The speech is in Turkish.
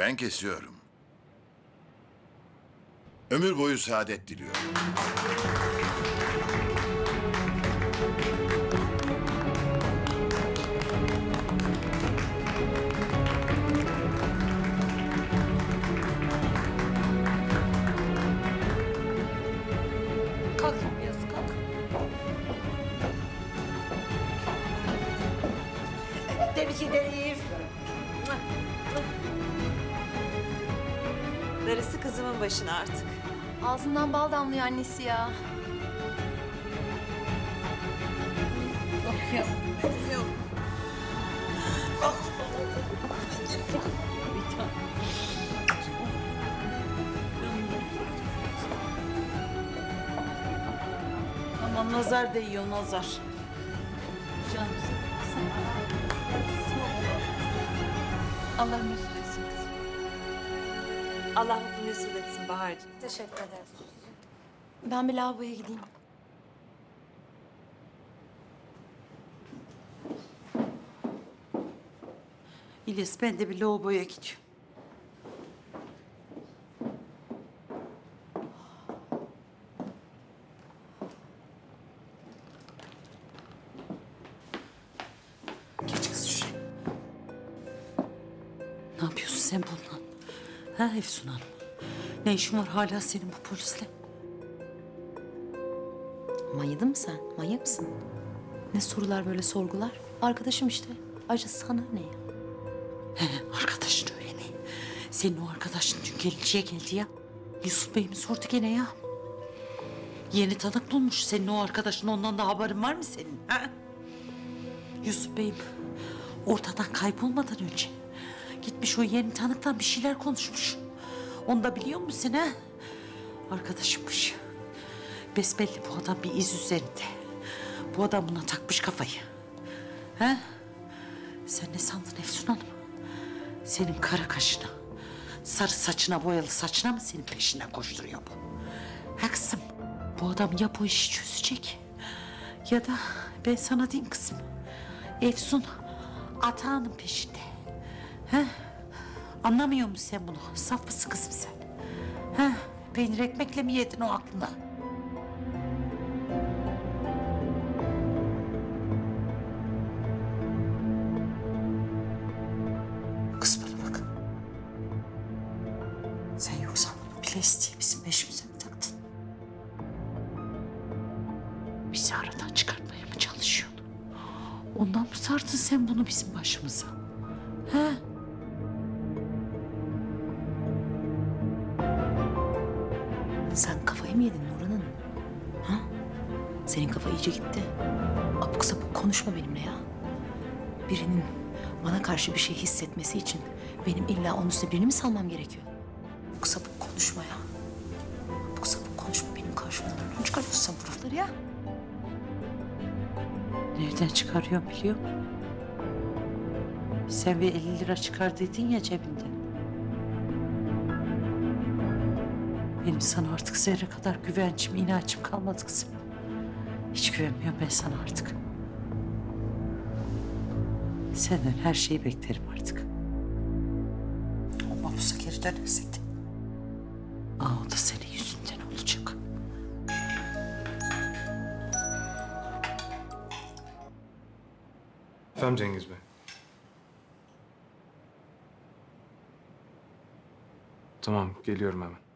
Ben kesiyorum. Ömür boyu saadet diliyorum. Kalk biraz kalk. Tebrik ederim. Darısı kızımın başına artık. Ağzından bal damlıyor annesi ya. Aman nazar değiyor nazar. Allah mesut etsin kızım. Allah mutlu mesut etsin Bahar'cığım. Teşekkür ederim. Ben bir lavaboya gideyim. İlyas ben de bir lavaboya gidiyorum. Geç kız şuraya. Ne yapıyorsun sen bununla? Ha Efsun Hanım? Ne işin var hala senin bu polisle? Manyadın mı sen? Manyak mısın? Ne sorular böyle sorgular? Arkadaşım işte. Ayrıca sana ne ya? Arkadaşın öyle mi? Senin o arkadaşın dün gelinceye geldi ya. Yusuf Bey mi sordu gene ya? Yeni tanık bulmuş. Senin o arkadaşın ondan da haberin var mı senin? Ha? Yusuf Bey'im ortadan kaybolmadan önce gitmiş o yeni tanıktan bir şeyler konuşmuş. Onu da biliyor musun ha? Arkadaşımmış. Besbelli bu adam bir iz üzerinde. Bu adam buna takmış kafayı. Ha? Sen ne sandın Efsun Hanım? Senin kara kaşına, sarı saçına, boyalı saçına mı senin peşinden koşturuyor bu? Ha bu adam ya bu işi çözecek ya da ben sana diyeyim kızım. Efsun atağının peşinde. Ha? Anlamıyor musun sen bunu? Saf mısın kızım sen? Ha? Peynir ekmekle mi yedin o aklına? Kız bana bak. Sen yoksa bunu bile isteye bizim peşimize mi taktın? Bizi aradan çıkartmaya mı çalışıyorsun? Ondan mı sardın sen bunu bizim başımıza? He? Mı yedin? Ha? Senin kafa iyice gitti. Abuk sabuk konuşma benimle ya. Birinin bana karşı bir şey hissetmesi için benim illa onun üstüne birini mi salmam gerekiyor? Abuk sabuk konuşma ya. Abuk sabuk konuşma benim karşımda. Nereden çıkarıyorsun sen bu lafları ya? Nereden çıkarıyor biliyor musun? Sen bir 50 lira çıkar dedin ya cebinden. Benim sana artık zerre kadar güvencim, inançım kalmadı kızım. Hiç güvenmiyorum ben sana artık. Senden her şeyi beklerim artık. Ama bu sekeri dönersek de. Aa, o da senin yüzünden olacak. Efendim Cengiz Bey. Tamam, geliyorum hemen.